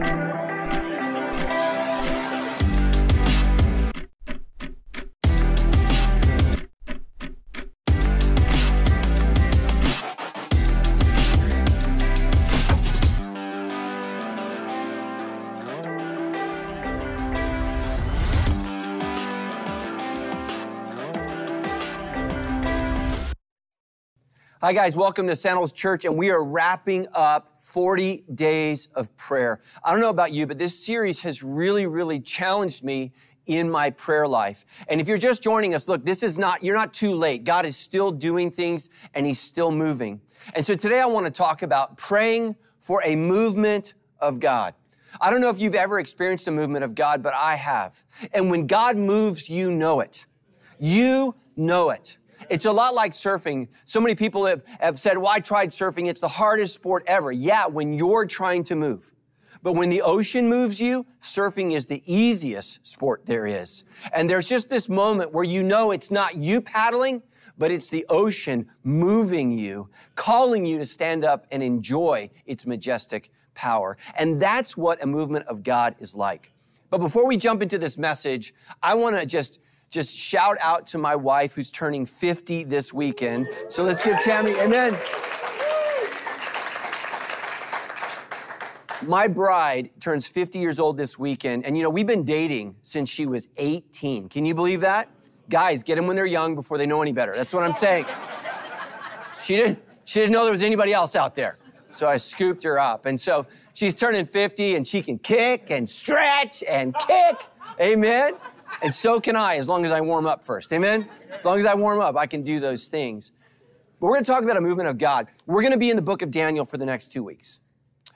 É. Hi, guys. Welcome to Sandals Church, and we are wrapping up 40 days of prayer. I don't know about you, but this series has really, really challenged me in my prayer life. And if you're just joining us, look, this is not, you're not too late. God is still doing things and He's still moving. And so today I want to talk about praying for a movement of God. I don't know if you've ever experienced a movement of God, but I have. And when God moves, you know it. You know it. It's a lot like surfing. So many people have, have said, well, I tried surfing. It's the hardest sport ever. Yeah, when you're trying to move. But when the ocean moves you, surfing is the easiest sport there is. And there's just this moment where you know it's not you paddling, but it's the ocean moving you, calling you to stand up and enjoy its majestic power. And that's what a movement of God is like. But before we jump into this message, I want to just just shout out to my wife who's turning 50 this weekend. So let's give Tammy, amen. My bride turns 50 years old this weekend, and you know, we've been dating since she was 18. Can you believe that? Guys, get them when they're young before they know any better. That's what I'm saying. She didn't, she didn't know there was anybody else out there. So I scooped her up. And so she's turning 50 and she can kick and stretch and kick. Amen. And so can I, as long as I warm up first. Amen? As long as I warm up, I can do those things. But we're going to talk about a movement of God. We're going to be in the book of Daniel for the next two weeks.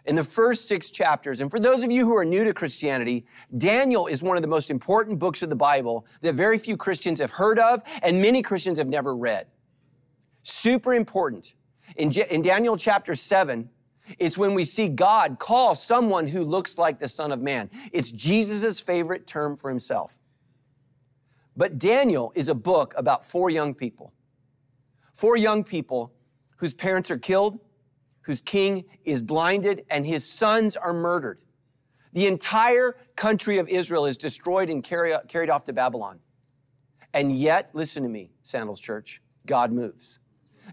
In the first six chapters, and for those of you who are new to Christianity, Daniel is one of the most important books of the Bible that very few Christians have heard of and many Christians have never read. Super important. In, in Daniel chapter 7, it's when we see God call someone who looks like the Son of Man. It's Jesus' favorite term for himself. But Daniel is a book about four young people. Four young people whose parents are killed, whose king is blinded, and his sons are murdered. The entire country of Israel is destroyed and carried off to Babylon. And yet, listen to me, Sandals Church, God moves.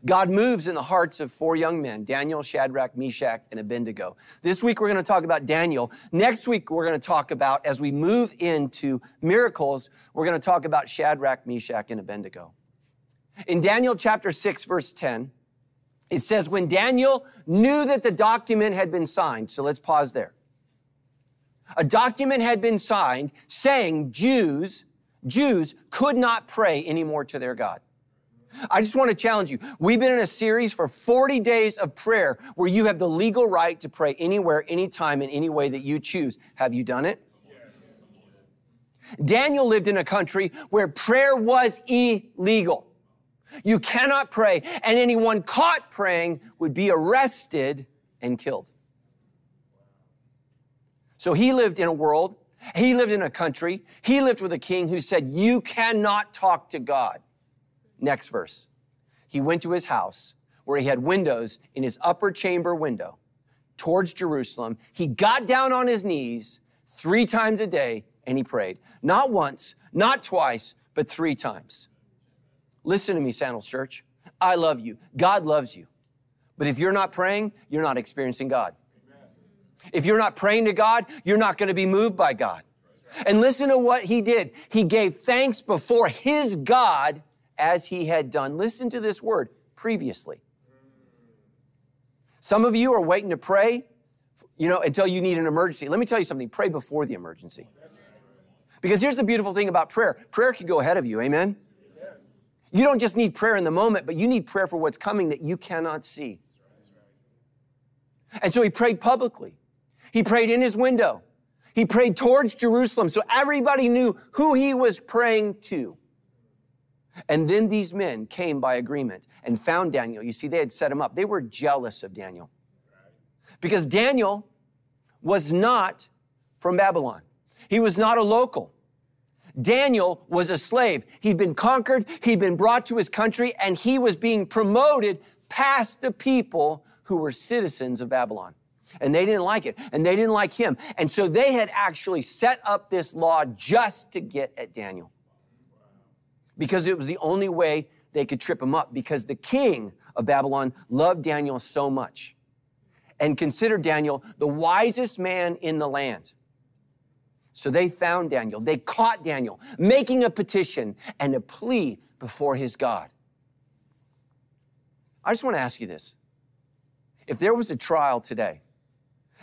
God moves in the hearts of four young men Daniel, Shadrach, Meshach, and Abednego. This week we're going to talk about Daniel. Next week we're going to talk about, as we move into miracles, we're going to talk about Shadrach, Meshach, and Abednego. In Daniel chapter 6, verse 10, it says, When Daniel knew that the document had been signed, so let's pause there. A document had been signed saying Jews, Jews could not pray anymore to their God. I just want to challenge you. We've been in a series for 40 days of prayer where you have the legal right to pray anywhere, anytime, in any way that you choose. Have you done it? Yes. Daniel lived in a country where prayer was illegal. You cannot pray, and anyone caught praying would be arrested and killed. So he lived in a world, he lived in a country, he lived with a king who said, You cannot talk to God. Next verse. He went to his house where he had windows in his upper chamber window towards Jerusalem. He got down on his knees three times a day and he prayed. Not once, not twice, but three times. Listen to me, Sandals Church. I love you. God loves you. But if you're not praying, you're not experiencing God. If you're not praying to God, you're not going to be moved by God. And listen to what he did. He gave thanks before his God as he had done. Listen to this word previously. Some of you are waiting to pray, you know, until you need an emergency. Let me tell you something pray before the emergency. Because here's the beautiful thing about prayer prayer can go ahead of you, amen? You don't just need prayer in the moment, but you need prayer for what's coming that you cannot see. And so he prayed publicly. He prayed in his window. He prayed towards Jerusalem so everybody knew who he was praying to. And then these men came by agreement and found Daniel. You see, they had set him up. They were jealous of Daniel because Daniel was not from Babylon. He was not a local. Daniel was a slave. He'd been conquered, he'd been brought to his country, and he was being promoted past the people who were citizens of Babylon. And they didn't like it. And they didn't like him. And so they had actually set up this law just to get at Daniel. Because it was the only way they could trip him up. Because the king of Babylon loved Daniel so much and considered Daniel the wisest man in the land. So they found Daniel. They caught Daniel making a petition and a plea before his God. I just want to ask you this. If there was a trial today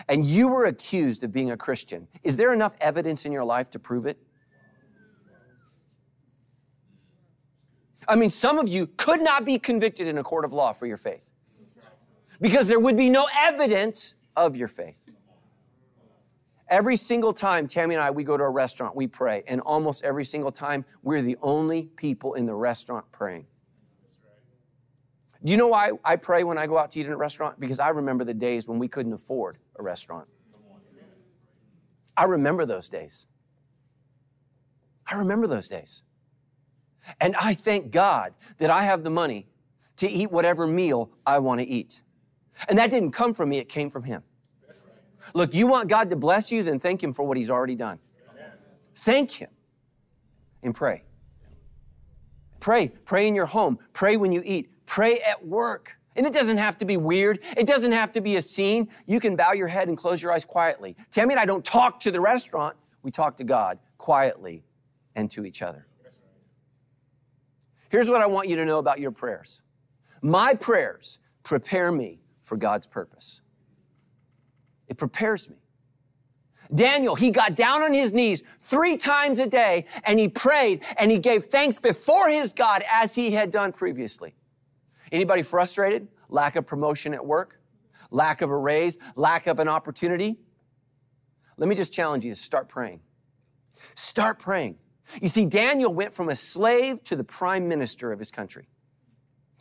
and you were accused of being a Christian, is there enough evidence in your life to prove it? I mean, some of you could not be convicted in a court of law for your faith because there would be no evidence of your faith. Every single time Tammy and I, we go to a restaurant, we pray. And almost every single time, we're the only people in the restaurant praying. Do you know why I pray when I go out to eat in a restaurant? Because I remember the days when we couldn't afford a restaurant. I remember those days. I remember those days. And I thank God that I have the money to eat whatever meal I want to eat. And that didn't come from me, it came from Him. Look, you want God to bless you, then thank Him for what He's already done. Thank Him and pray. Pray. Pray in your home. Pray when you eat. Pray at work. And it doesn't have to be weird. It doesn't have to be a scene. You can bow your head and close your eyes quietly. Tammy and I don't talk to the restaurant. We talk to God quietly and to each other. Here's what I want you to know about your prayers. My prayers prepare me for God's purpose. It prepares me. Daniel, he got down on his knees three times a day and he prayed and he gave thanks before his God as he had done previously. Anybody frustrated? Lack of promotion at work? Lack of a raise? Lack of an opportunity? Let me just challenge you to start praying. Start praying. You see, Daniel went from a slave to the prime minister of his country.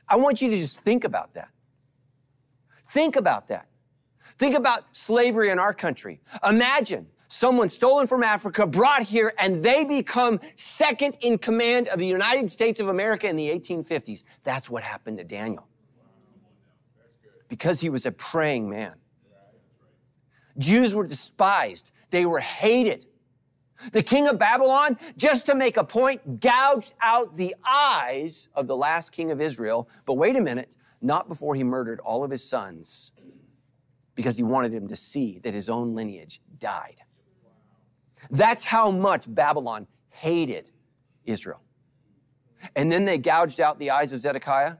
I want you to just think about that. Think about that. Think about slavery in our country. Imagine someone stolen from Africa, brought here, and they become second in command of the United States of America in the 1850s. That's what happened to Daniel. Because he was a praying man. Jews were despised, they were hated. The king of Babylon, just to make a point, gouged out the eyes of the last king of Israel. But wait a minute, not before he murdered all of his sons because he wanted him to see that his own lineage died. That's how much Babylon hated Israel. And then they gouged out the eyes of Zedekiah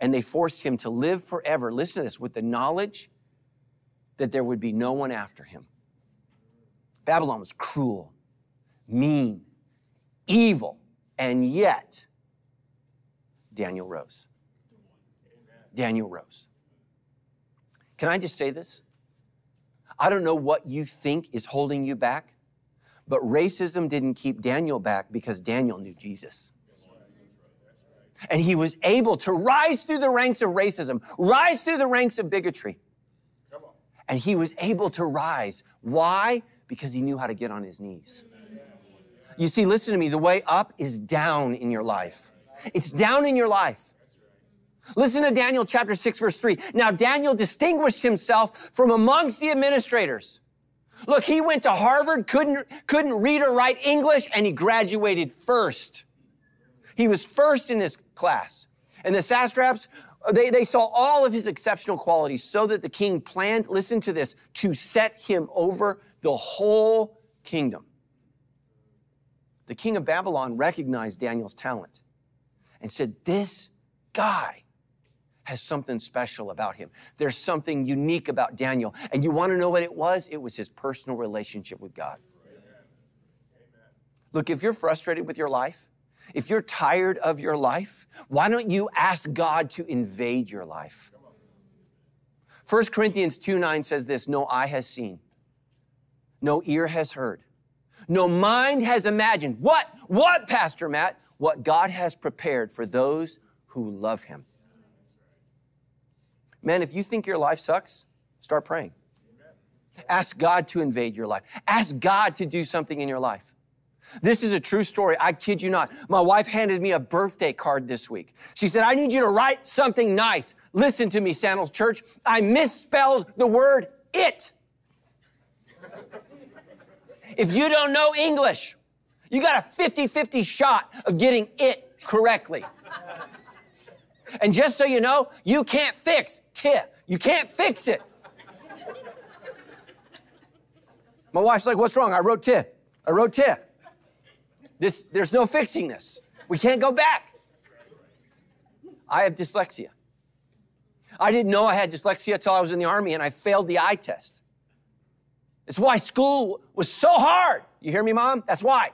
and they forced him to live forever. Listen to this with the knowledge that there would be no one after him. Babylon was cruel, mean, evil, and yet Daniel rose. Daniel rose. Can I just say this? I don't know what you think is holding you back, but racism didn't keep Daniel back because Daniel knew Jesus. And he was able to rise through the ranks of racism, rise through the ranks of bigotry. And he was able to rise. Why? Because he knew how to get on his knees. You see, listen to me, the way up is down in your life. It's down in your life. Listen to Daniel chapter 6 verse 3. Now Daniel distinguished himself from amongst the administrators. Look, he went to Harvard, couldn't, couldn't read or write English, and he graduated first. He was first in his class. And the satraps, they, they saw all of his exceptional qualities so that the king planned, listen to this, to set him over the whole kingdom. The king of Babylon recognized Daniel's talent and said, This guy has something special about him. There's something unique about Daniel. And you want to know what it was? It was his personal relationship with God. Look, if you're frustrated with your life, if you're tired of your life, why don't you ask God to invade your life? 1 Corinthians 2 9 says this No eye has seen, no ear has heard, no mind has imagined. What? What, Pastor Matt? What God has prepared for those who love Him. Man, if you think your life sucks, start praying. Ask God to invade your life. Ask God to do something in your life. This is a true story. I kid you not. My wife handed me a birthday card this week. She said, I need you to write something nice. Listen to me, Sandals Church. I misspelled the word it. If you don't know English, you got a 50 50 shot of getting it correctly. And just so you know, you can't fix t. You can't fix it. My wife's like, What's wrong? I wrote t. I wrote t. This, there's no fixing this. We can't go back. I have dyslexia. I didn't know I had dyslexia until I was in the army and I failed the eye test. It's why school was so hard. You hear me, mom? That's why.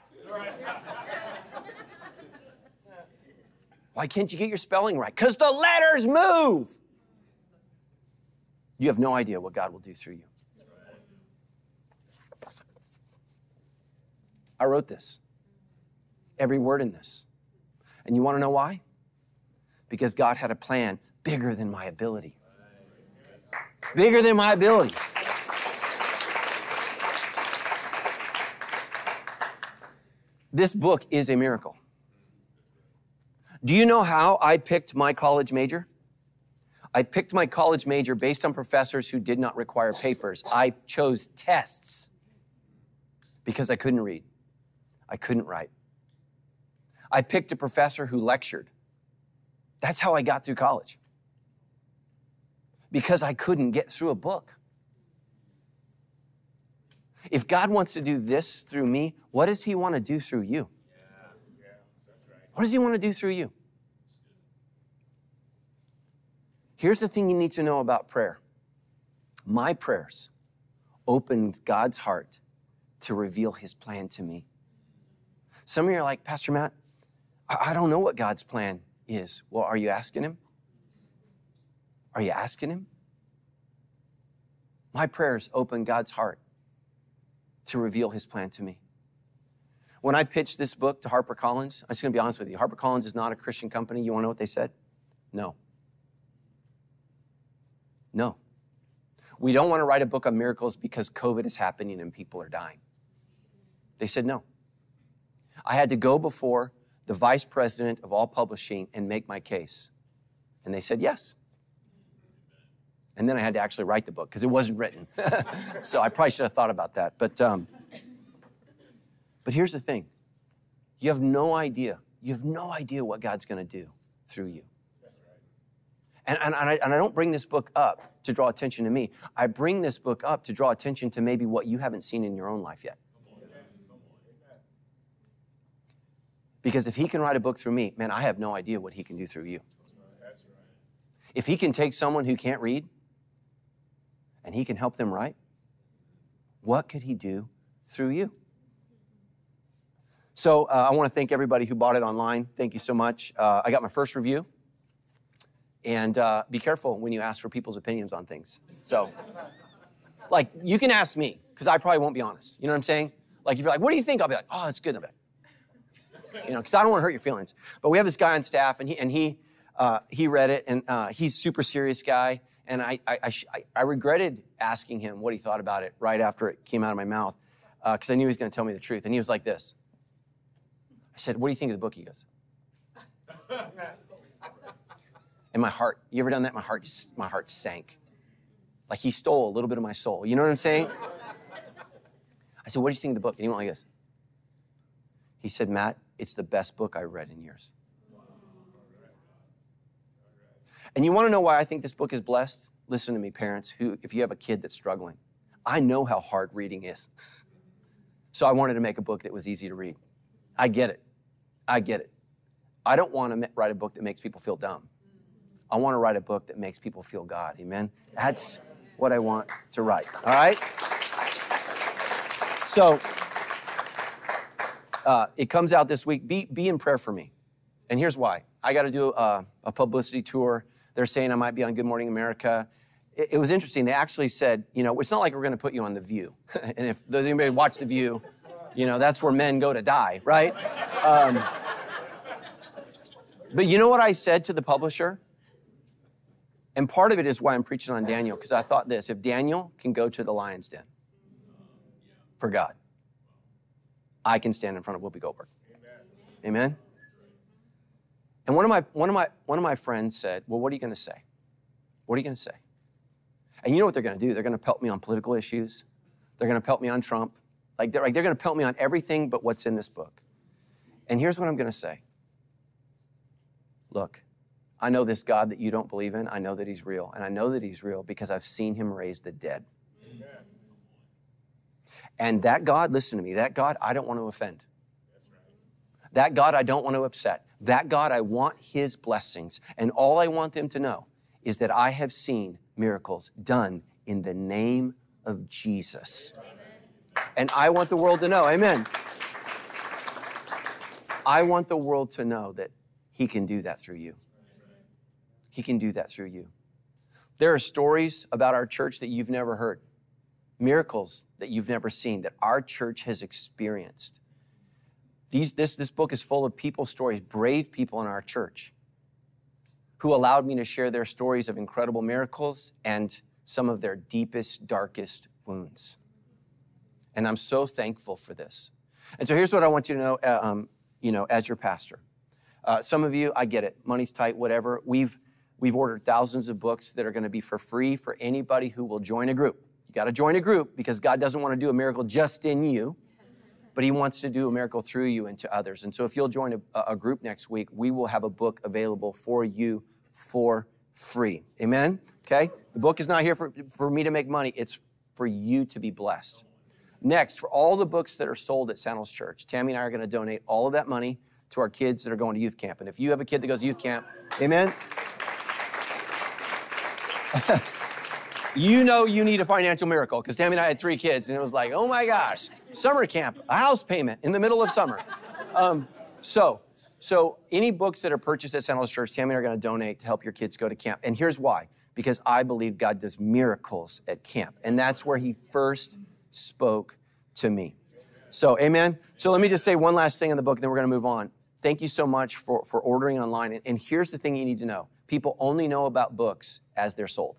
Why can't you get your spelling right? Because the letters move. You have no idea what God will do through you. I wrote this, every word in this. And you want to know why? Because God had a plan bigger than my ability. Bigger than my ability. This book is a miracle. Do you know how I picked my college major? I picked my college major based on professors who did not require papers. I chose tests because I couldn't read. I couldn't write. I picked a professor who lectured. That's how I got through college. Because I couldn't get through a book. If God wants to do this through me, what does He want to do through you? What does He want to do through you? Here's the thing you need to know about prayer my prayers opened God's heart to reveal His plan to me. Some of you are like, Pastor Matt, I don't know what God's plan is. Well, are you asking Him? Are you asking Him? My prayers open God's heart to reveal His plan to me. When I pitched this book to HarperCollins, I'm just gonna be honest with you. HarperCollins is not a Christian company. You wanna know what they said? No. No. We don't wanna write a book on miracles because COVID is happening and people are dying. They said no. I had to go before the vice president of all publishing and make my case. And they said yes. And then I had to actually write the book because it wasn't written. so I probably should have thought about that. But, um, but here's the thing you have no idea. You have no idea what God's going to do through you. And, and, and, I, and I don't bring this book up to draw attention to me. I bring this book up to draw attention to maybe what you haven't seen in your own life yet. Because if he can write a book through me, man, I have no idea what he can do through you. If he can take someone who can't read and he can help them write, what could he do through you? So uh, I want to thank everybody who bought it online. Thank you so much. Uh, I got my first review. And uh, be careful when you ask for people's opinions on things. So, like, you can ask me, because I probably won't be honest. You know what I'm saying? Like, if you're like, what do you think? I'll be like, oh, it's good. I'll be like, you know, because I don't want to hurt your feelings. But we have this guy on staff, and he and he uh, he read it, and uh, he's super serious guy. And I I, I, I, regretted asking him what he thought about it right after it came out of my mouth, because uh, I knew he was going to tell me the truth. And he was like this. I said, "What do you think of the book?" He goes. and my heart, you ever done that? My heart, just, my heart sank. Like he stole a little bit of my soul. You know what I'm saying? I said, "What do you think of the book?" And he went like this. He said, Matt, it's the best book I've read in years. And you want to know why I think this book is blessed? Listen to me, parents, who, if you have a kid that's struggling, I know how hard reading is. So I wanted to make a book that was easy to read. I get it. I get it. I don't want to write a book that makes people feel dumb. I want to write a book that makes people feel God. Amen? That's what I want to write. All right? So, uh, it comes out this week. Be, be in prayer for me. And here's why. I got to do a, a, publicity tour. They're saying I might be on Good Morning America. It, it was interesting. They actually said, you know, it's not like we're going to put you on The View. and if anybody watch The View, you know, that's where men go to die, right? Um, but you know what I said to the publisher? And part of it is why I'm preaching on Daniel, because I thought this if Daniel can go to the lion's den for God, I can stand in front of Whoopi Goldberg. Amen. Amen? And one of my one of my one of my friends said, "Well, what are you going to say? What are you going to say?" And you know what they're going to do? They're going to pelt me on political issues. They're going to pelt me on Trump. Like they're, like they're going to pelt me on everything but what's in this book. And here's what I'm going to say Look, I know this God that you don't believe in. I know that he's real. And I know that he's real because I've seen him raise the dead. And that God, listen to me, that God I don't want to offend. That God I don't want to upset. That God I want his blessings. And all I want them to know is that I have seen miracles done in the name of Jesus. Amen. And I want the world to know, amen. I want the world to know that he can do that through you. He can do that through you. There are stories about our church that you've never heard, miracles that you've never seen that our church has experienced. These, this, this book is full of people's stories, brave people in our church who allowed me to share their stories of incredible miracles and some of their deepest, darkest wounds. And I'm so thankful for this. And so here's what I want you to know, uh, um, you know, as your pastor. Uh, some of you, I get it, money's tight, whatever. We've We've ordered thousands of books that are going to be for free for anybody who will join a group. You got to join a group because God doesn't want to do a miracle just in you, but He wants to do a miracle through you and to others. And so if you'll join a, a group next week, we will have a book available for you for free. Amen? Okay? The book is not here for, for me to make money, it's for you to be blessed. Next, for all the books that are sold at Sandals Church, Tammy and I are going to donate all of that money to our kids that are going to youth camp. And if you have a kid that goes to youth camp, amen? you know you need a financial miracle because Tammy and I had three kids, and it was like, oh my gosh, summer camp, a house payment in the middle of summer. Um, so, so any books that are purchased at Sandals Church, Tammy and I are going to donate to help your kids go to camp. And here's why: because I believe God does miracles at camp, and that's where He first spoke to me. So, Amen. So let me just say one last thing in the book, and then we're going to move on. Thank you so much for for ordering online. And, and here's the thing you need to know: people only know about books as they're sold.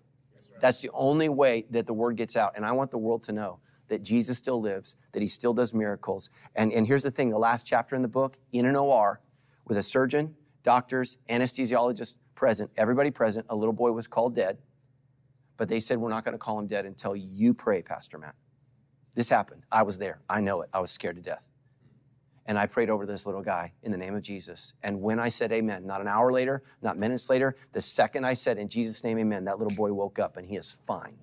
That's the only way that the word gets out. And I want the world to know that Jesus still lives, that he still does miracles. And, and here's the thing the last chapter in the book, in an OR, with a surgeon, doctors, anesthesiologists present, everybody present, a little boy was called dead. But they said, We're not going to call him dead until you pray, Pastor Matt. This happened. I was there. I know it. I was scared to death. And I prayed over this little guy in the name of Jesus. And when I said amen, not an hour later, not minutes later, the second I said in Jesus' name amen, that little boy woke up and he is fine.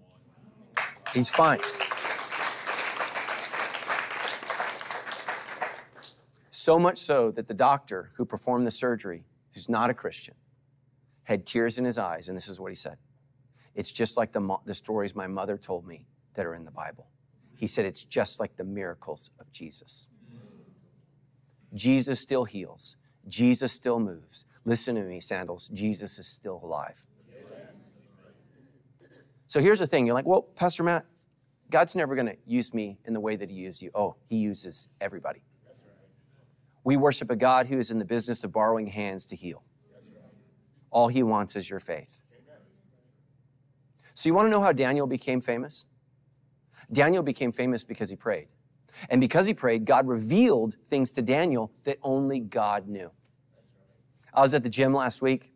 He's fine. So much so that the doctor who performed the surgery, who's not a Christian, had tears in his eyes. And this is what he said It's just like the, the stories my mother told me that are in the Bible. He said, It's just like the miracles of Jesus. Jesus still heals. Jesus still moves. Listen to me, Sandals. Jesus is still alive. So here's the thing. You're like, well, Pastor Matt, God's never going to use me in the way that He used you. Oh, He uses everybody. We worship a God who is in the business of borrowing hands to heal. All He wants is your faith. So, you want to know how Daniel became famous? Daniel became famous because he prayed. And because he prayed, God revealed things to Daniel that only God knew. I was at the gym last week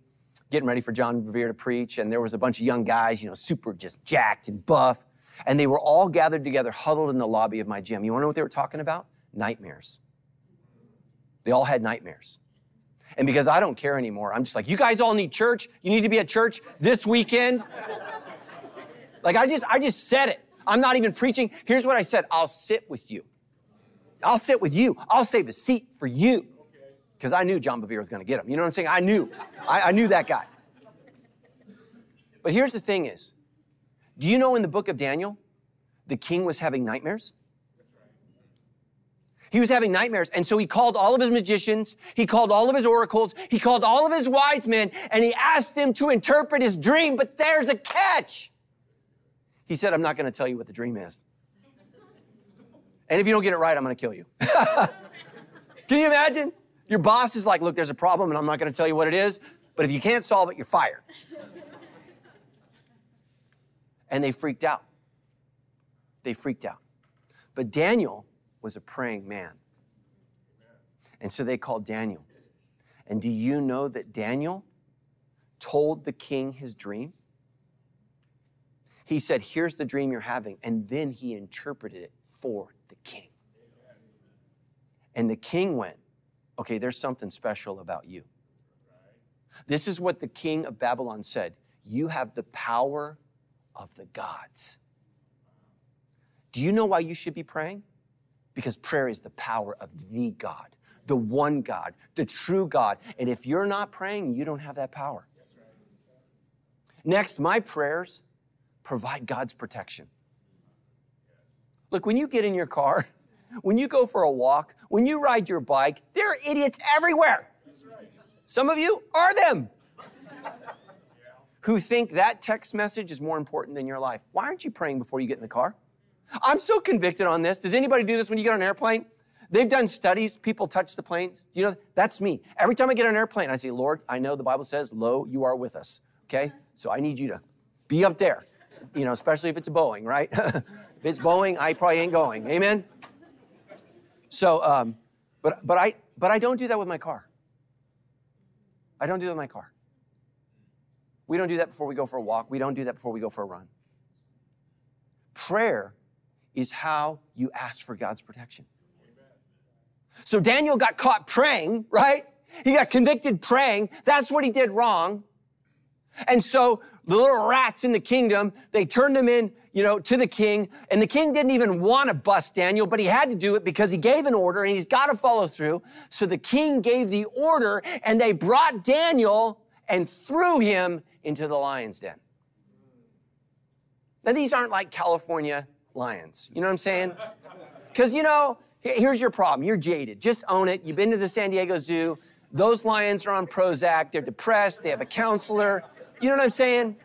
getting ready for John Bevere to preach, and there was a bunch of young guys, you know, super just jacked and buff, and they were all gathered together, huddled in the lobby of my gym. You wanna know what they were talking about? Nightmares. They all had nightmares. And because I don't care anymore, I'm just like, you guys all need church. You need to be at church this weekend. like I just, I just said it. I'm not even preaching. Here's what I said I'll sit with you. I'll sit with you. I'll save a seat for you. Because I knew John Bevere was going to get him. You know what I'm saying? I knew. I, I knew that guy. But here's the thing is, do you know in the book of Daniel, the king was having nightmares? He was having nightmares. And so he called all of his magicians, he called all of his oracles, he called all of his wise men, and he asked them to interpret his dream. But there's a catch. He said, I'm not going to tell you what the dream is. And if you don't get it right, I'm to kill you. Can you imagine? Your boss is like, look, there's a problem, and I'm not to tell you what it is, but if you can't solve it, you're fired. and they freaked out. They freaked out. But Daniel was a praying man. And so they called Daniel. And do you know that Daniel told the king his dream? he said, Here's the dream you're having. And then he interpreted it for. And the king went, Okay, there's something special about you. This is what the king of Babylon said You have the power of the gods. Do you know why you should be praying? Because prayer is the power of the God, the one God, the true God. And if you're not praying, you don't have that power. Next, my prayers provide God's protection. Look, when you get in your car, when you go for a walk, when you ride your bike, there are idiots everywhere. Some of you are them who think that text message is more important than your life. Why aren't you praying before you get in the car? I'm so convicted on this. Does anybody do this when you get on an airplane? They've done studies. People touch the planes. You know, that's me. Every time I get on an airplane, I say, Lord, I know the Bible says, Lo, you are with us. Okay? So I need you to be up there. You know, especially if it's a Boeing, right? if it's Boeing, I probably ain't going. Amen? So, um, but, but, I, but I don't do that with my car. I don't do that with my car. We don't do that before we go for a walk. We don't do that before we go for a run. Prayer is how you ask for God's protection. So Daniel got caught praying, right? He got convicted praying. That's what he did wrong. And so the little rats in the kingdom, they turned him in, you know, to the king. And the king didn't even want to bust Daniel, but he had to do it because he gave an order and he's got to follow through. So the king gave the order and they brought Daniel and threw him into the lion's den. Now, these aren't like California lions. You know what I'm saying? Because, you know, here's your problem. You're jaded. Just own it. You've been to the San Diego Zoo. Those lions are on Prozac. They're depressed. They have a counselor. You know what I'm saying?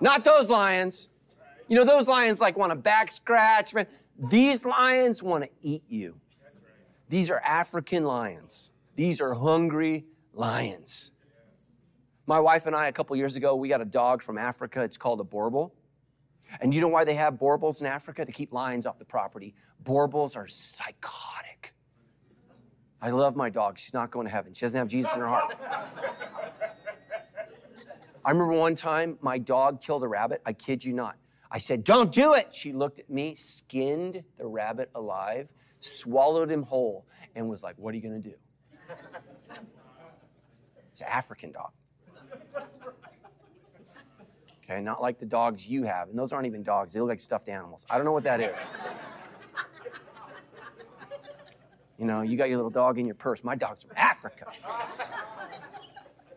Not those lions. You know, those lions like want to back scratch. These lions want to eat you. These are African lions. These are hungry lions. My wife and I, a couple years ago, we got a dog from Africa. It's called a Boerboel. And you know why they have Boerboels in Africa? To keep lions off the property. Boerboels are psychotic. I love my dog. She's not going to heaven. She doesn't have Jesus in her heart. I remember one time my dog killed a rabbit. I kid you not. I said, Don't do it. She looked at me, skinned the rabbit alive, swallowed him whole, and was like, What are you going to do? It's an African dog. Okay, not like the dogs you have. And those aren't even dogs, they look like stuffed animals. I don't know what that is. You know, you got your little dog in your purse. My dog's from Africa.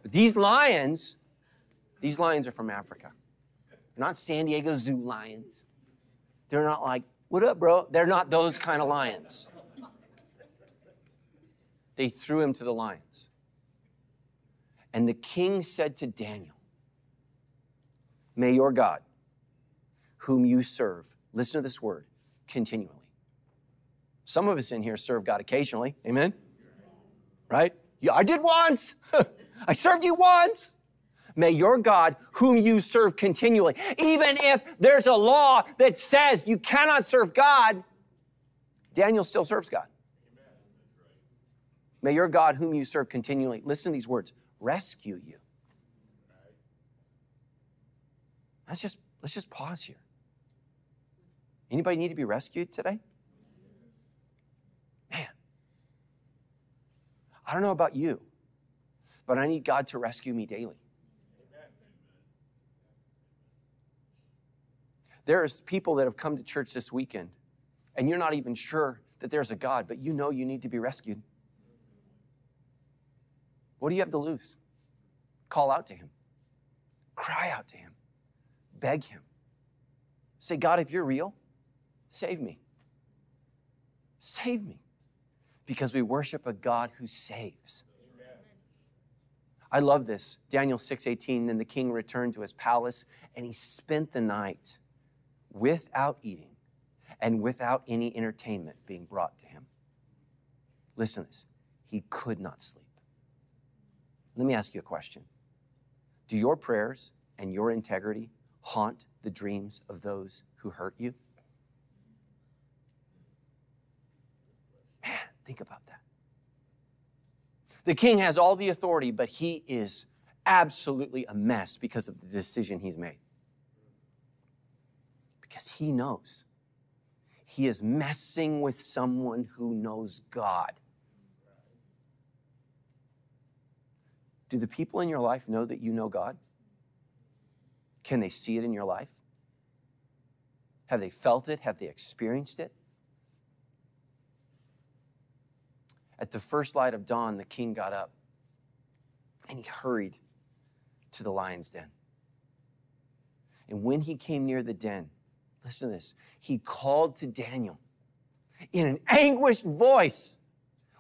But these lions, these lions are from Africa. They're not San Diego Zoo lions. They're not like, what up, bro? They're not those kind of lions. They threw him to the lions. And the king said to Daniel, May your God, whom you serve, listen to this word, continually. Some of us in here serve God occasionally. Amen? Right? Yeah, I did once. I served you once. May your God, whom you serve continually, even if there's a law that says you cannot serve God, Daniel still serves God. May your God, whom you serve continually, listen to these words, rescue you. Let's just let's just pause here. Anybody need to be rescued today? I don't know about you, but I need God to rescue me daily. There's people that have come to church this weekend, and you're not even sure that there's a God, but you know you need to be rescued. What do you have to lose? Call out to Him, cry out to Him, beg Him. Say, God, if you're real, save me. Save me. Because we worship a God who saves. I love this. Daniel 6:18 then the king returned to his palace and he spent the night without eating and without any entertainment being brought to him. Listen to this. He could not sleep. Let me ask you a question. Do your prayers and your integrity haunt the dreams of those who hurt you? Man, think about that. The king has all the authority, but he is absolutely a mess because of the decision he's made. Because he knows he is messing with someone who knows God. Do the people in your life know that you know God? Can they see it in your life? Have they felt it? Have they experienced it? At the first light of dawn, the king got up and he hurried to the lion's den. And when he came near the den, listen to this, he called to Daniel in an anguished voice.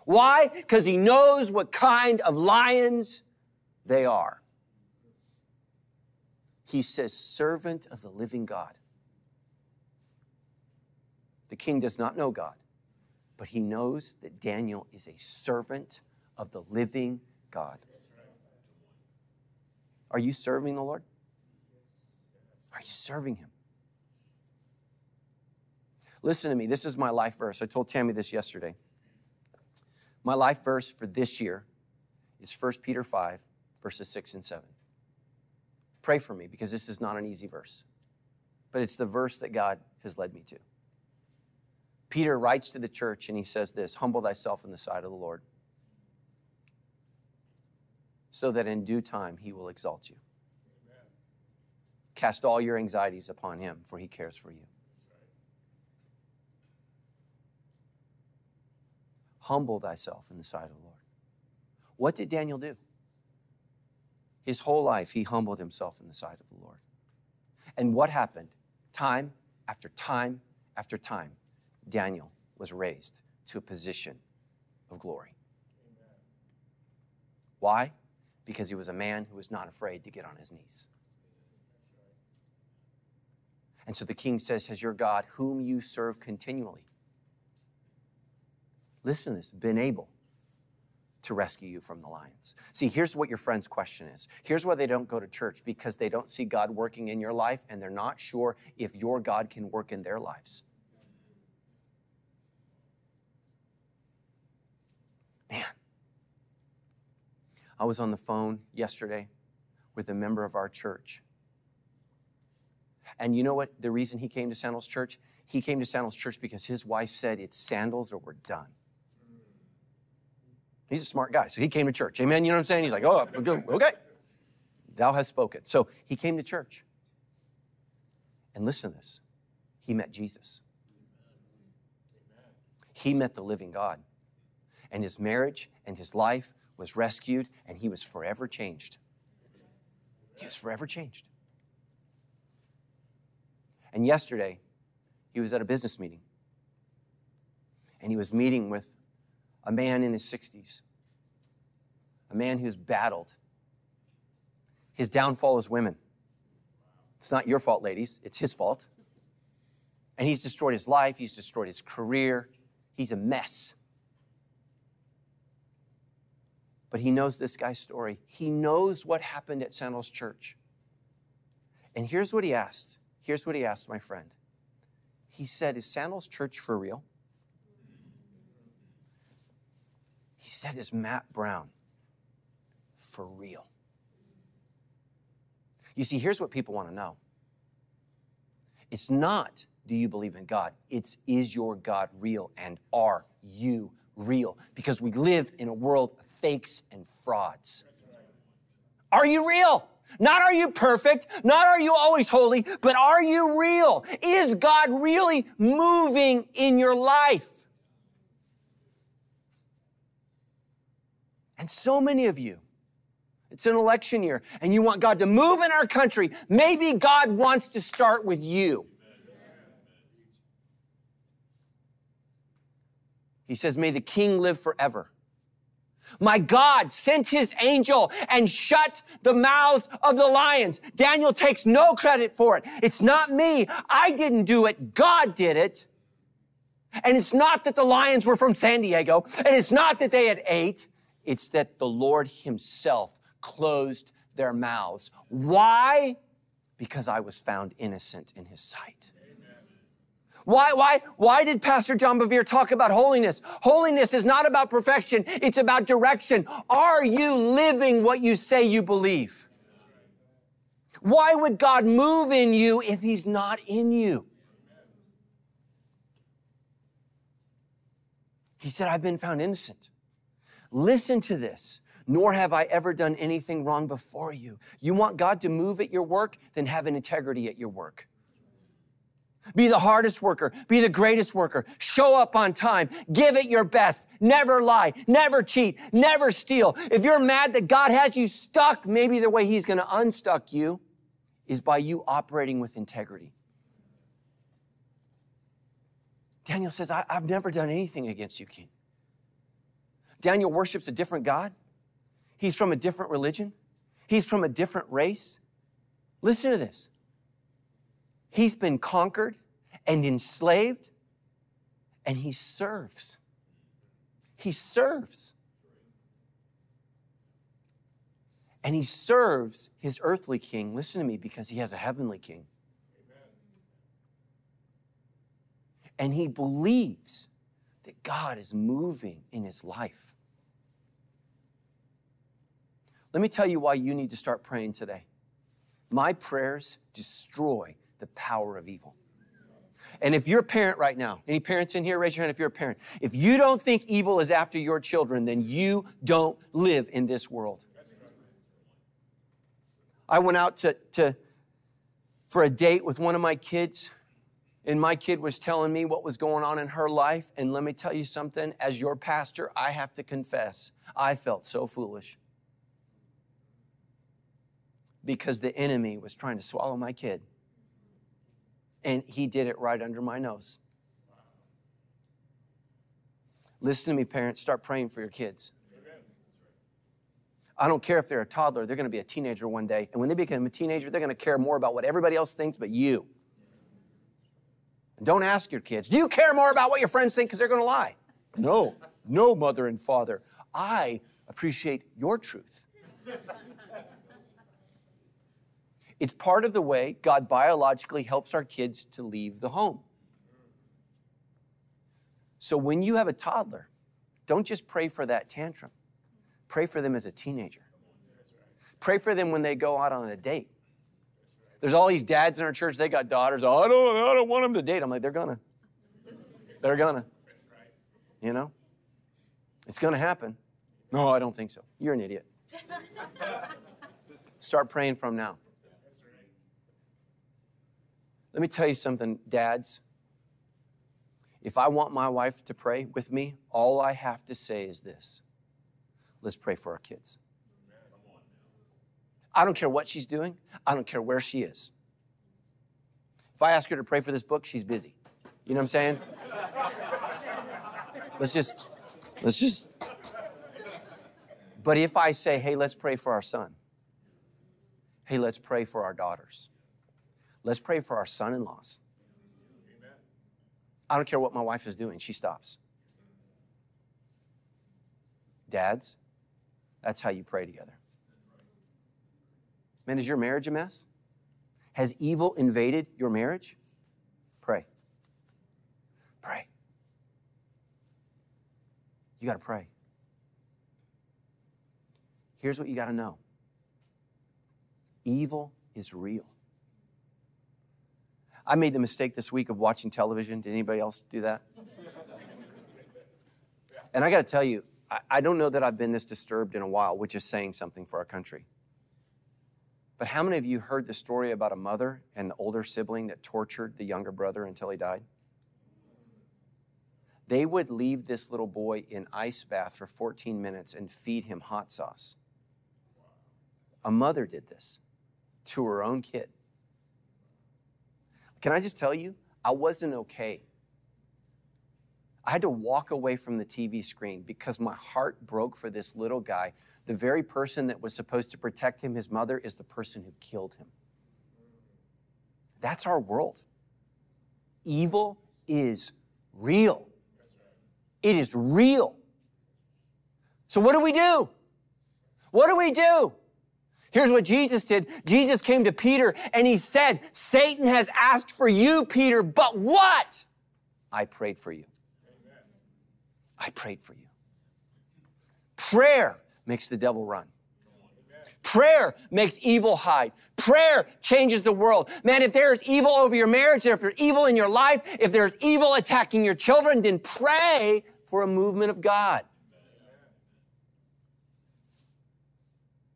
Why? Because he knows what kind of lions they are. He says, servant of the living God. The king does not know God, but he knows that Daniel is a servant of the living God. Are you serving the Lord? Are you serving him? Listen to me. This is my life verse. I told Tammy this yesterday. My life verse for this year is 1 Peter 5, verses 6 and 7. Pray for me because this is not an easy verse, but it's the verse that God has led me to. Peter writes to the church and he says this Humble thyself in the sight of the Lord, so that in due time he will exalt you. Amen. Cast all your anxieties upon him, for he cares for you. Humble thyself in the sight of the Lord. What did Daniel do? His whole life, he humbled himself in the sight of the Lord. And what happened? Time after time after time, Daniel was raised to a position of glory. Why? Because he was a man who was not afraid to get on his knees. And so the king says, Has your God, whom you serve continually, listen to this, been able to rescue you from the lions. See, here's what your friend's question is. Here's why they don't go to church because they don't see God working in your life and they're not sure if your God can work in their lives. Man, I was on the phone yesterday with a member of our church. And you know what? The reason he came to Sandals Church? He came to Sandals Church because his wife said, It's sandals or we're done. He's a smart guy. So he came to church. Amen. You know what I'm saying? He's like, oh, okay. Thou hast spoken. So he came to church. And listen to this. He met Jesus. He met the living God. And his marriage and his life was rescued, and he was forever changed. He was forever changed. And yesterday, he was at a business meeting. And he was meeting with a man in his 60s, a man who's battled. His downfall is women. It's not your fault, ladies, it's his fault. And he's destroyed his life, he's destroyed his career, he's a mess. But he knows this guy's story. He knows what happened at Sandals Church. And here's what he asked. Here's what he asked my friend. He said, Is Sandals Church for real? He said, Is Matt Brown for real? You see, here's what people want to know it's not, do you believe in God? It's, is your God real and are you real? Because we live in a world of fakes and frauds. Are you real? Not are you perfect, not are you always holy, but are you real? Is God really moving in your life? And so many of you, it's an election year, and you want God to move in our country. Maybe God wants to start with you. He says, May the king live forever. My God sent his angel and shut the mouths of the lions. Daniel takes no credit for it. It's not me. I didn't do it. God did it. And it's not that the lions were from San Diego, and it's not that they had ate. It's that the Lord Himself closed their mouths. Why? Because I was found innocent in His sight. Why, why, why did Pastor John Bevere talk about holiness? Holiness is not about perfection, it's about direction. Are you living what you say you believe? Why would God move in you if He's not in you? He said, I've been found innocent. Listen to this. Nor have I ever done anything wrong before you. You want God to move at your work? Then have an integrity at your work. Be the hardest worker. Be the greatest worker. Show up on time. Give it your best. Never lie. Never cheat. Never steal. If you're mad that God has you stuck, maybe the way He's going to unstuck you is by you operating with integrity. Daniel says, I, have never done anything against you, king. Daniel worships a different God. He's from a different religion. He's from a different race. Listen to this. He's been conquered and enslaved, and he serves. He serves. And he serves his earthly king, listen to me, because he has a heavenly king. And he believes that God is moving in his life. Let me tell you why you need to start praying today. My prayers destroy the power of evil. And if you're a parent right now, any parents in here, raise your hand if you're a parent. If you don't think evil is after your children, then you don't live in this world. I went out to, to for a date with one of my kids, and my kid was telling me what was going on in her life. And let me tell you something, as your pastor, I have to confess, I felt so foolish because the enemy was trying to swallow my kid and he did it right under my nose. Listen to me, parents, start praying for your kids. I don't care if they're a toddler, they're going to be a teenager one day. And when they become a teenager, they're going to care more about what everybody else thinks but you. And don't ask your kids, do you care more about what your friends think? Because they're going to lie. No, no, mother and father. I appreciate your truth. It's part of the way God biologically helps our kids to leave the home. So when you have a toddler, don't just pray for that tantrum. Pray for them as a teenager. Pray for them when they go out on a date. There's all these dads in our church, they got daughters. Oh, I don't, I don't want them to date. I'm like, they're gonna. They're gonna. You know? It's gonna happen. No, I don't think so. You're an idiot. Start praying from now. Let me tell you something, dads. If I want my wife to pray with me, all I have to say is this let's pray for our kids. I don't care what she's doing, I don't care where she is. If I ask her to pray for this book, she's busy. You know what I'm saying? let's just, let's just. But if I say, hey, let's pray for our son, hey, let's pray for our daughters, Let's pray for our son in laws. I don't care what my wife is doing, she stops. Dads, that's how you pray together. Man, is your marriage a mess? Has evil invaded your marriage? Pray. Pray. You got to pray. Here's what you got to know evil is real. I made the mistake this week of watching television. Did anybody else do that? And I got to tell you, I, I don't know that I've been this disturbed in a while, which is saying something for our country. But how many of you heard the story about a mother and the older sibling that tortured the younger brother until he died? They would leave this little boy in ice bath for 14 minutes and feed him hot sauce. A mother did this to her own kid. Can I just tell you, I wasn't okay. I had to walk away from the TV screen because my heart broke for this little guy. The very person that was supposed to protect him, his mother, is the person who killed him. That's our world. Evil is real. It is real. So, what do we do? What do we do? Here's what Jesus did. Jesus came to Peter and he said, Satan has asked for you, Peter, but what? I prayed for you. I prayed for you. Prayer makes the devil run. Prayer makes evil hide. Prayer changes the world. Man, if there's evil over your marriage, if there's evil in your life, if there's evil attacking your children, then pray for a movement of God.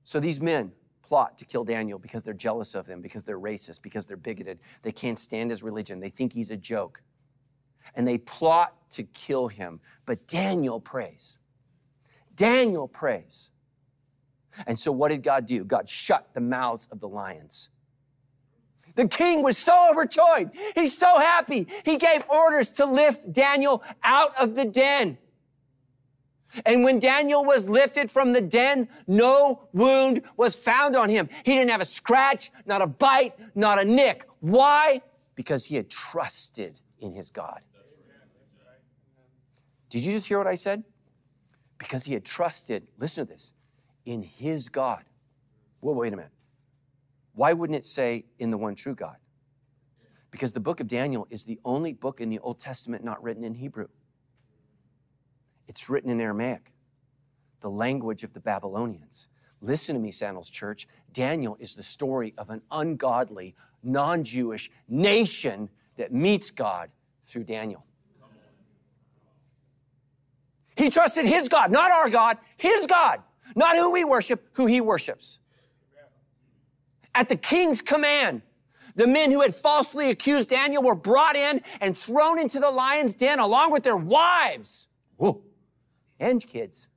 So these men plot to kill Daniel because they're jealous of him, because they're racist, because they're bigoted. They can't stand his religion. They think he's a joke. And they plot to kill him. But Daniel prays. Daniel prays. And so what did God do? God shut the mouths of the lions. The king was so overjoyed. He's so happy. He gave orders to lift Daniel out of the den. And when Daniel was lifted from the den, no wound was found on him. He didn't have a scratch, not a bite, not a nick. Why? Because he had trusted in his God. Did you just hear what I said? Because he had trusted, listen to this, in his God. Well, wait a minute. Why wouldn't it say in the one true God? Because the book of Daniel is the only book in the Old Testament not written in Hebrew. It's written in Aramaic, the language of the Babylonians. Listen to me, Sandals Church. Daniel is the story of an ungodly, non Jewish nation that meets God through Daniel. He trusted his God, not our God, his God, not who we worship, who he worships. At the king's command, the men who had falsely accused Daniel were brought in and thrown into the lion's den along with their wives. Whoa and kids.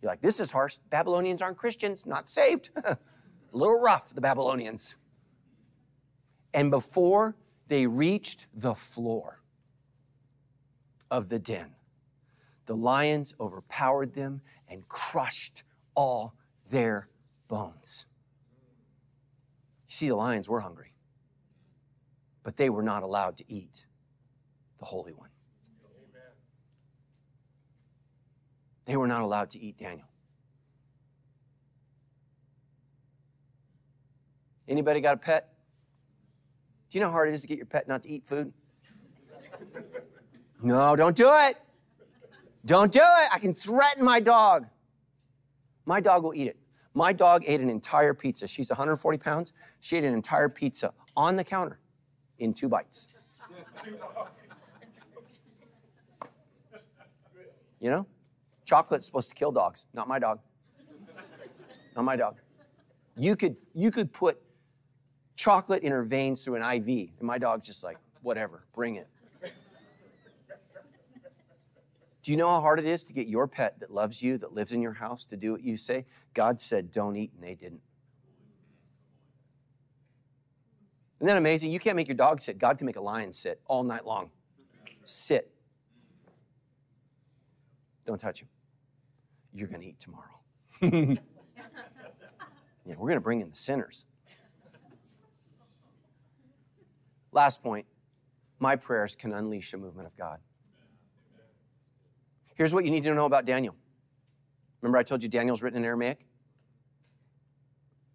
You're like, this is harsh. Babylonians aren't Christians, not saved. A little rough, the Babylonians. And before they reached the floor of the den, the lions overpowered them and crushed all their bones. You see, the lions were hungry, but they were not allowed to eat the Holy One. They were not allowed to eat Daniel. Anybody got a pet? Do you know how hard it is to get your pet not to eat food? No, don't do it. Don't do it. I can threaten my dog. My dog will eat it. My dog ate an entire pizza. She's 140 pounds. She ate an entire pizza on the counter in two bites. You know? Chocolate's supposed to kill dogs, not my dog. not my dog. You could, you could put chocolate in her veins through an IV, and my dog's just like, whatever, bring it. Do you know how hard it is to get your pet that loves you, that lives in your house, to do what you say? God said, don't eat, and they didn't. Isn't that amazing? You can't make your dog sit. God can make a lion sit all night long. Sit. Don't touch him you're going to eat tomorrow. yeah, we're going to bring in the sinners. Last point my prayers can unleash a movement of God. Here's what you need to know about Daniel. Remember, I told you Daniel's written in Aramaic?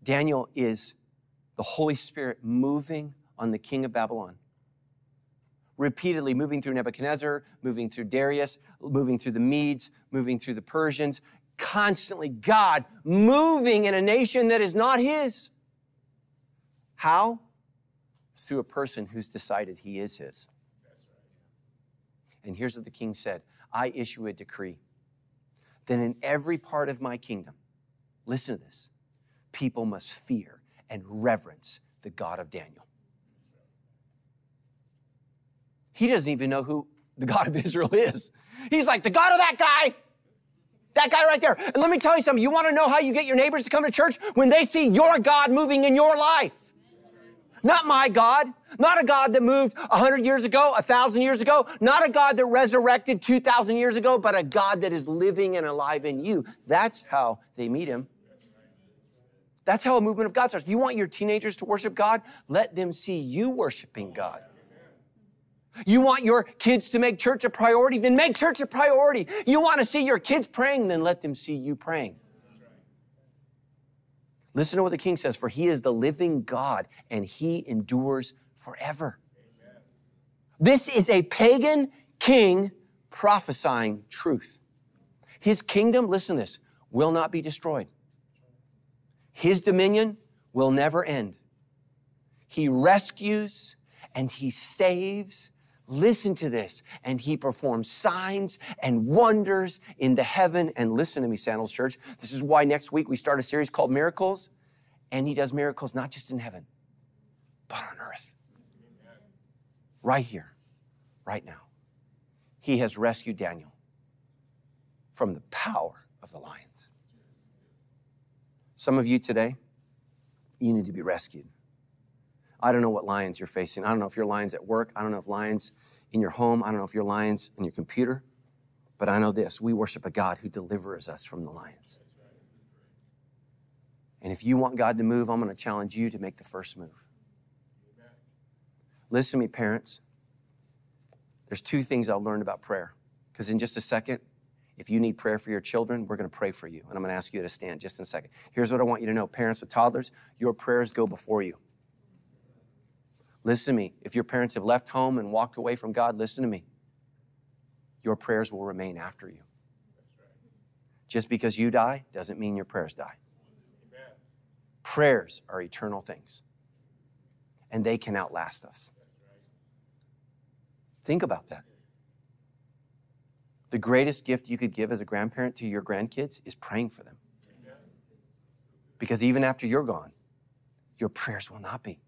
Daniel is the Holy Spirit moving on the king of Babylon repeatedly moving through Nebuchadnezzar, moving through Darius, moving through the Medes, moving through the Persians, constantly God moving in a nation that is not his. How? Through a person who's decided he is his. And here's what the king said I issue a decree that in every part of my kingdom, listen to this, people must fear and reverence the God of Daniel. He doesn't even know who the God of Israel is. He's like, the God of that guy, that guy right there. And let me tell you something. You want to know how you get your neighbors to come to church? When they see your God moving in your life. Not my God. Not a God that moved a hundred years ago, a thousand years ago. Not a God that resurrected 2,000 years ago, but a God that is living and alive in you. That's how they meet him. That's how a movement of God starts. You want your teenagers to worship God? Let them see you worshiping God. You want your kids to make church a priority? Then make church a priority. You want to see your kids praying? Then let them see you praying. Listen to what the king says For he is the living God and he endures forever. Amen. This is a pagan king prophesying truth. His kingdom, listen this, will not be destroyed. His dominion will never end. He rescues and he saves. Listen to this. And he performs signs and wonders in the heaven. And listen to me, Sandals Church. This is why next week we start a series called Miracles. And he does miracles not just in heaven, but on earth. Right here, right now. He has rescued Daniel from the power of the lions. Some of you today, you need to be rescued. I don't know what lions you're facing. I don't know if you're lions at work. I don't know if lions in your home. I don't know if you're lions in your computer. But I know this we worship a God who delivers us from the lions. And if you want God to move, I'm going to challenge you to make the first move. Listen to me, parents. There's two things I've learned about prayer. Because in just a second, if you need prayer for your children, we're going to pray for you. And I'm going to ask you to stand just in a second. Here's what I want you to know parents with toddlers, your prayers go before you. Listen to me. If your parents have left home and walked away from God, listen to me. Your prayers will remain after you. Just because you die doesn't mean your prayers die. Prayers are eternal things, and they can outlast us. Think about that. The greatest gift you could give as a grandparent to your grandkids is praying for them. Because even after you're gone, your prayers will not be.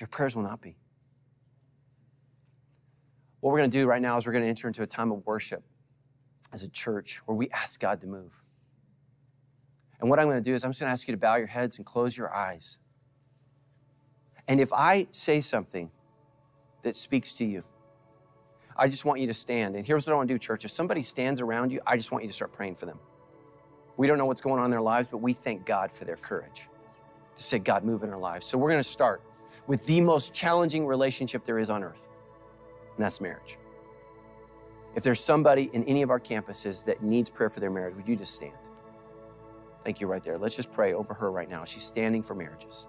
Your prayers will not be. What we're going to do right now is we're going to enter into a time of worship as a church where we ask God to move. And what I'm going to do is I'm just going to ask you to bow your heads and close your eyes. And if I say something that speaks to you, I just want you to stand. And here's what I want to do, church. If somebody stands around you, I just want you to start praying for them. We don't know what's going on in their lives, but we thank God for their courage to say, God, move in our lives. So we're going to start with the most challenging relationship there is on earth, and that's marriage. If there's somebody in any of our campuses that needs prayer for their marriage, would you just stand? Thank you right there. Let's just pray over her right now. She's standing for marriages.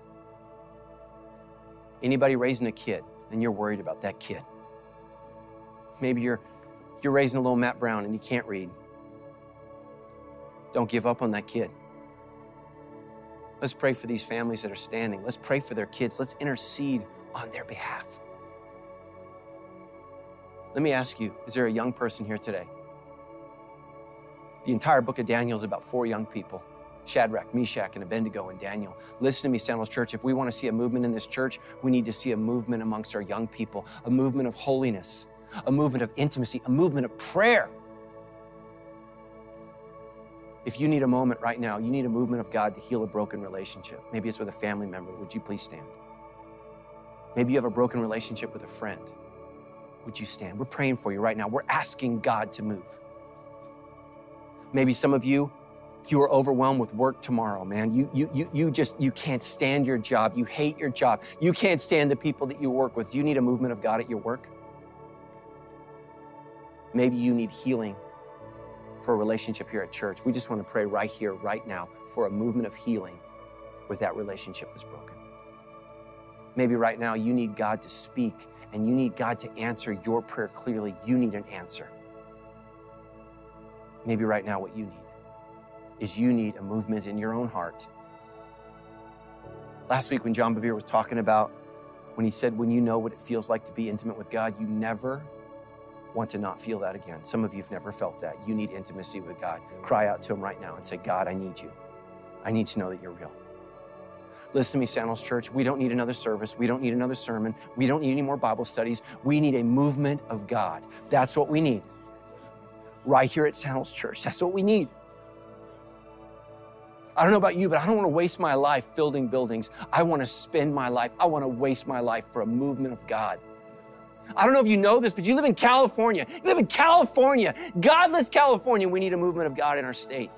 Anybody raising a kid and you're worried about that kid. Maybe you're you're raising a little Matt Brown and you can't read. Don't give up on that kid. Let's pray for these families that are standing. Let's pray for their kids. Let's intercede on their behalf. Let me ask you is there a young person here today? The entire book of Daniel is about four young people Shadrach, Meshach, and Abednego, and Daniel. Listen to me, Sandals Church. If we want to see a movement in this church, we need to see a movement amongst our young people, a movement of holiness, a movement of intimacy, a movement of prayer. If you need a moment right now, you need a movement of God to heal a broken relationship. Maybe it's with a family member. Would you please stand? Maybe you have a broken relationship with a friend. Would you stand? We're praying for you right now. We're asking God to move. Maybe some of you, you are overwhelmed with work tomorrow, man. You, you, you, you just, you can't stand your job. You hate your job. You can't stand the people that you work with. Do you need a movement of God at your work? Maybe you need healing for a relationship here at church. We just want to pray right here, right now, for a movement of healing where that relationship is broken. Maybe right now you need God to speak and you need God to answer your prayer clearly. You need an answer. Maybe right now what you need is you need a movement in your own heart. Last week when John Bevere was talking about when he said, when you know what it feels like to be intimate with God, you never want to not feel that again. Some of you have never felt that. You need intimacy with God. Cry out to Him right now and say, God, I need you. I need to know that you're real. Listen to me, Sandals Church. We don't need another service. We don't need another sermon. We don't need any more Bible studies. We need a movement of God. That's what we need. Right here at Sandals Church. That's what we need. I don't know about you, but I don't want to waste my life building buildings. I want to spend my life, I want to waste my life for a movement of God. I don't know if you know this, but you live in California. You live in California, godless California. We need a movement of God in our state.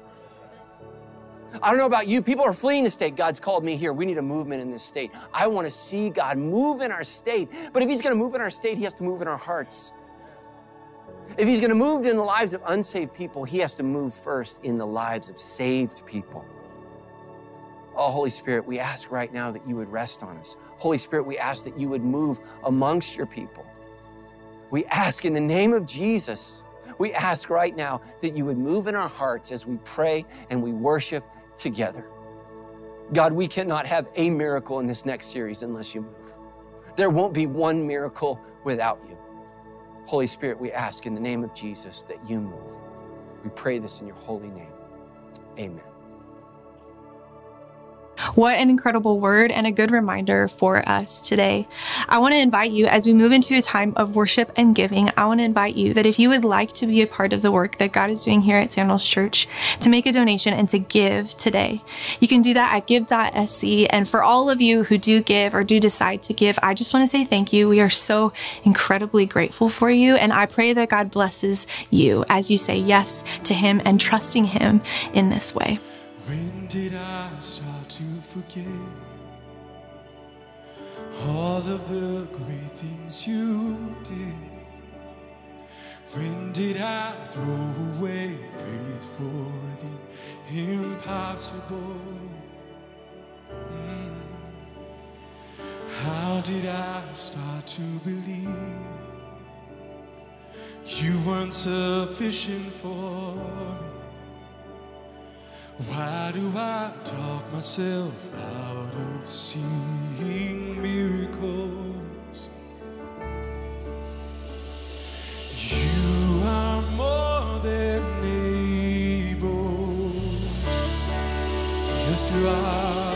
I don't know about you. People are fleeing the state. God's called me here. We need a movement in this state. I want to see God move in our state. But if He's going to move in our state, He has to move in our hearts. If He's going to move in the lives of unsaved people, He has to move first in the lives of saved people. Oh, Holy Spirit, we ask right now that you would rest on us. Holy Spirit, we ask that you would move amongst your people. We ask in the name of Jesus, we ask right now that you would move in our hearts as we pray and we worship together. God, we cannot have a miracle in this next series unless you move. There won't be one miracle without you. Holy Spirit, we ask in the name of Jesus that you move. We pray this in your holy name. Amen. What an incredible word and a good reminder for us today. I want to invite you as we move into a time of worship and giving. I want to invite you that if you would like to be a part of the work that God is doing here at Sandals Church, to make a donation and to give today. You can do that at give.sc. And for all of you who do give or do decide to give, I just want to say thank you. We are so incredibly grateful for you. And I pray that God blesses you as you say yes to Him and trusting Him in this way. When did I start? Forget all of the great things you did. When did I throw away faith for the impossible? Mm. How did I start to believe you weren't sufficient for me? Why do I talk myself out of seeing miracles? You are more than able. Yes, you are.